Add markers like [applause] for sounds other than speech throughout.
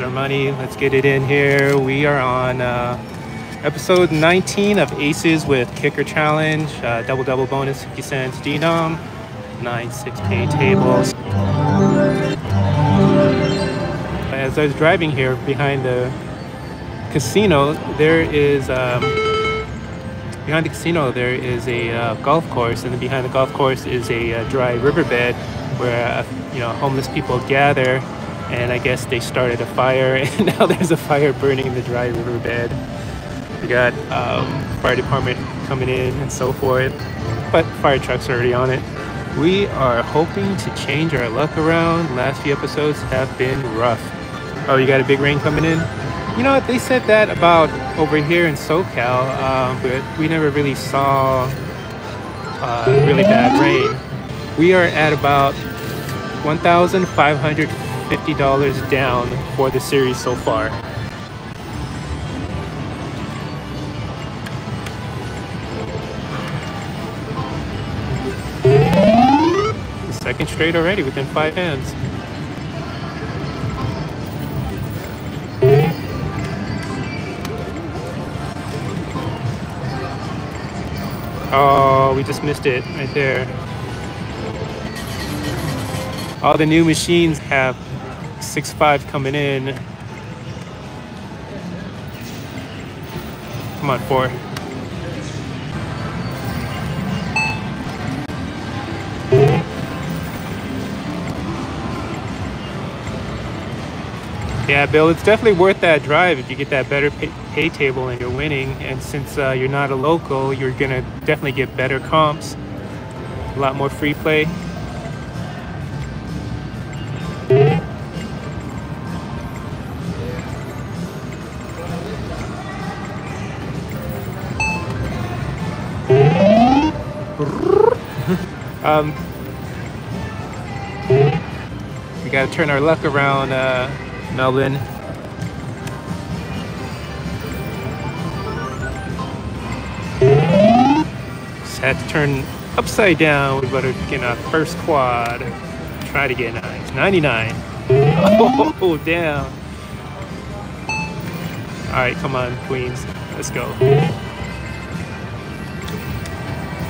Our money. Let's get it in here. We are on uh, episode 19 of Aces with Kicker Challenge. Uh, double double bonus 50 cents denom. Nine six pay tables. As I was driving here behind the casino, there is um, behind the casino there is a uh, golf course, and then behind the golf course is a uh, dry riverbed where uh, you know homeless people gather. And I guess they started a fire, [laughs] and now there's a fire burning in the dry riverbed. We got um, fire department coming in and so forth, but fire trucks are already on it. We are hoping to change our luck around. Last few episodes have been rough. Oh, you got a big rain coming in? You know what? They said that about over here in SoCal, um, but we never really saw uh, really bad rain. We are at about $1,550 down for the series so far. Second straight already within five hands. Oh, we just missed it right there. All the new machines have 6.5 coming in. Come on, four. Yeah, Bill, it's definitely worth that drive if you get that better pay, pay table and you're winning. And since uh, you're not a local, you're going to definitely get better comps, a lot more free play. [laughs] um, we got to turn our luck around. Uh, Melbourne. Just had to turn upside down. We better get our first quad. Try to get nines. 99. [laughs] Oh, damn. All right, come on, Queens. Let's go.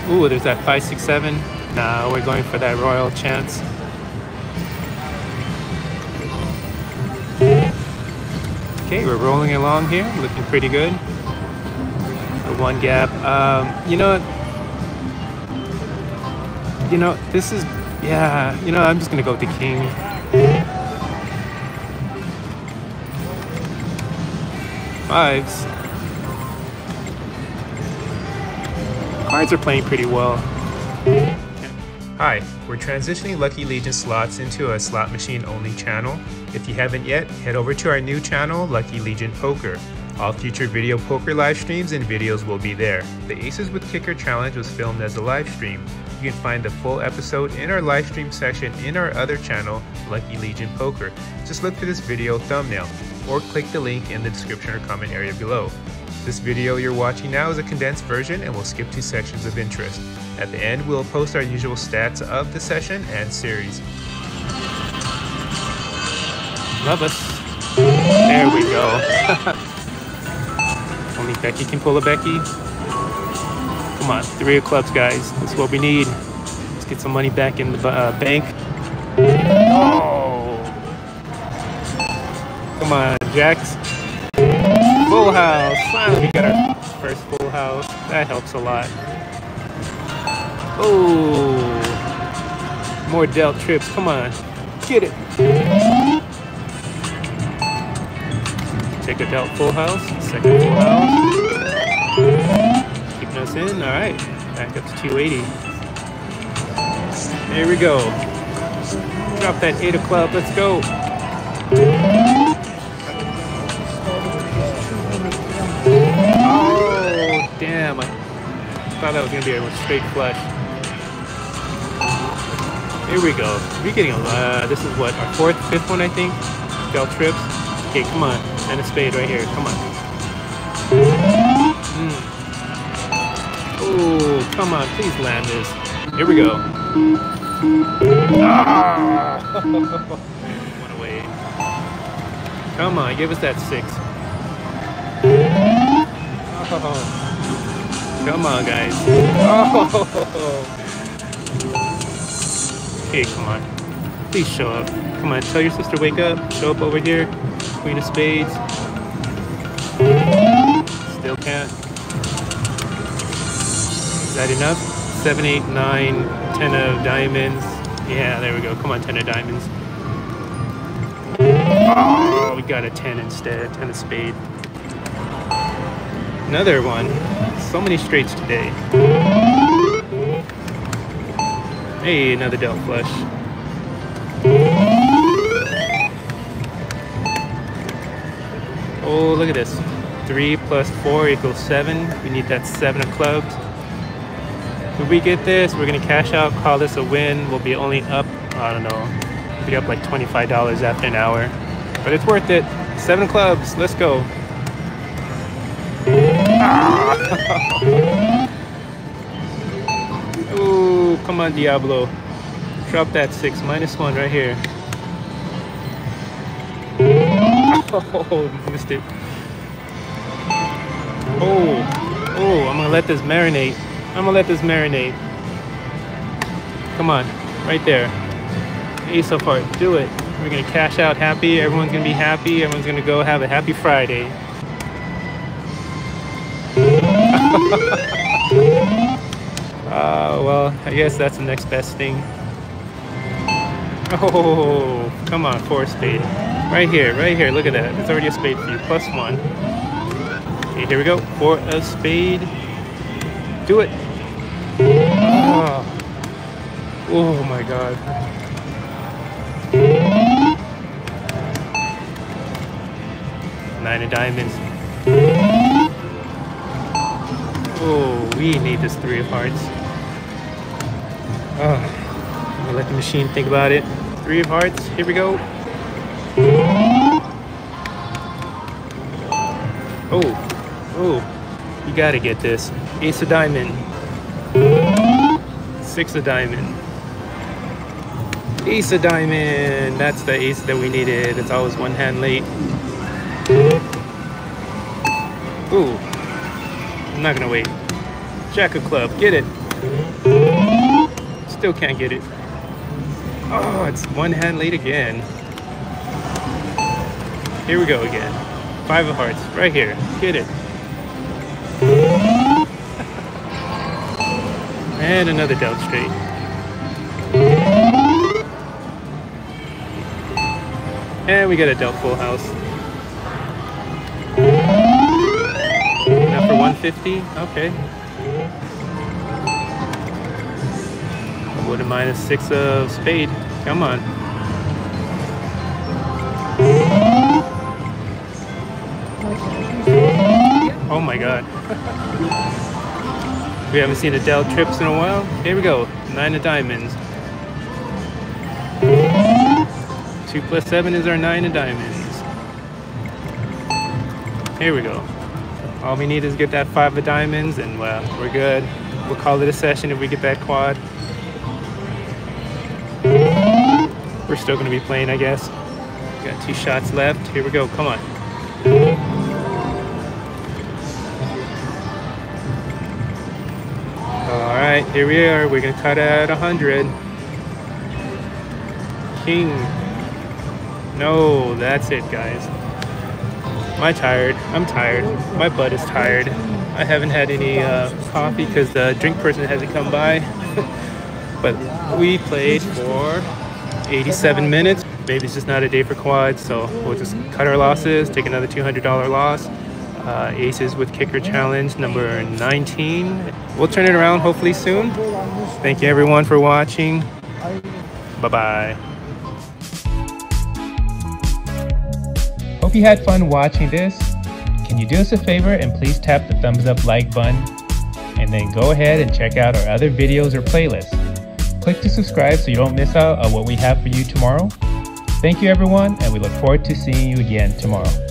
Ooh, there's that 567. Nah, we're going for that royal chance. Okay, we're rolling along here, looking pretty good. The one gap. Um, you know, you know, this is, yeah, you know, I'm just gonna go with the king. Fives. Cards are playing pretty well. Hi, we're transitioning Lucky Legion slots into a slot machine only channel. If you haven't yet, head over to our new channel, Lucky Legion Poker. All future video poker live streams and videos will be there. The Aces with Kicker challenge was filmed as a live stream. You can find the full episode in our live stream section in our other channel, Lucky Legion Poker. Just look for this video thumbnail or click the link in the description or comment area below. This video you're watching now is a condensed version and we'll skip two sections of interest. At the end, we'll post our usual stats of the session and series. Love us. There we go. [laughs] Only Becky can pull a Becky. Come on, three of clubs, guys. That's what we need. Let's get some money back in the uh, bank. Oh. Come on, Jacks. Full house. Finally, we got our first full house. That helps a lot. Oh. More dealt trips. Come on. Get it. Take a dealt full house. Second full house. Keeping us in. All right. Back up to 280. There we go. Drop that eight o'clock. Let's go. Thought that was going to be a straight flush. Here we go. We're getting a lot. this is what, our fourth, fifth one, I think? Dealt trips. Okay, come on. And a spade right here. Come on. Mm. Oh, come on. Please land this. Here we go. Ah! [laughs] One away. Come on, give us that six. Oh, come on, guys. Oh. Okay, come on. Please show up. Come on, tell your sister wake up. Show up over here. Queen of spades. Still can't. Is that enough? Seven, eight, nine, ten of diamonds. Yeah, there we go. Come on, ten of diamonds. Oh, we got a 10 instead, 10 of spade. Another one. So many straights today. Hey, another dealt flush. Oh, look at this. 3 plus 4 equals 7. We need that 7 of clubs. If we get this, we're going to cash out, call this a win. We'll be only up, I don't know, be up like $25 after an hour. But it's worth it. Seven clubs, let's go. [laughs] Ooh, come on, Diablo. Drop that six, minus one right here. [laughs] Oh, missed it. Oh, oh, I'm gonna let this marinate. I'm gonna let this marinate. Come on, right there. Ace of heart, do it. We're gonna cash out happy. Everyone's gonna be happy. Everyone's gonna go have a happy Friday. [laughs] uh, well, I guess that's the next best thing. Oh, come on, four spade. Right here, right here, look at that. It's already a spade for you, plus one. Okay, here we go. Four of spade. Do it. Oh, oh my god. Nine of diamonds. Oh, we need this three of hearts. Oh, let the machine think about it. Three of hearts, here we go. Oh, oh, you gotta get this. Ace of diamond. Six of diamond. Ace of diamond. That's the ace that we needed. It's always one hand late. Ooh. I'm not gonna wait. Jack of club. Get it. Still can't get it. Oh, it's one hand late again. Here we go again. Five of hearts. Right here. Get it. [laughs] and another dealt straight. And we got a dealt full house. Now for 150, okay. Would a minus six of spade. Come on. Oh my god. [laughs] we haven't seen a dealt trips in a while. Here we go. Nine of diamonds. Two plus seven is our nine of diamonds. Here we go. All we need is get that five of diamonds and well, we're good. We'll call it a session if we get that quad. We're still gonna be playing, I guess. Got two shots left. Here we go, come on. All right, here we are. We're gonna cut at 100. King. No, that's it, guys. Am I tired? I'm tired. My butt is tired. I haven't had any uh, coffee because the drink person hasn't come by. [laughs] but we played for 87 minutes. Maybe it's just not a day for quads, so we'll just cut our losses, take another $200 loss. Uh, Aces with Kicker Challenge number 19. We'll turn it around hopefully soon. Thank you everyone for watching. Bye-bye. Hope you had fun watching this. Can you do us a favor and please tap the thumbs up like button and then go ahead and check out our other videos or playlists. Click to subscribe so you don't miss out on what we have for you tomorrow. Thank you everyone and we look forward to seeing you again tomorrow.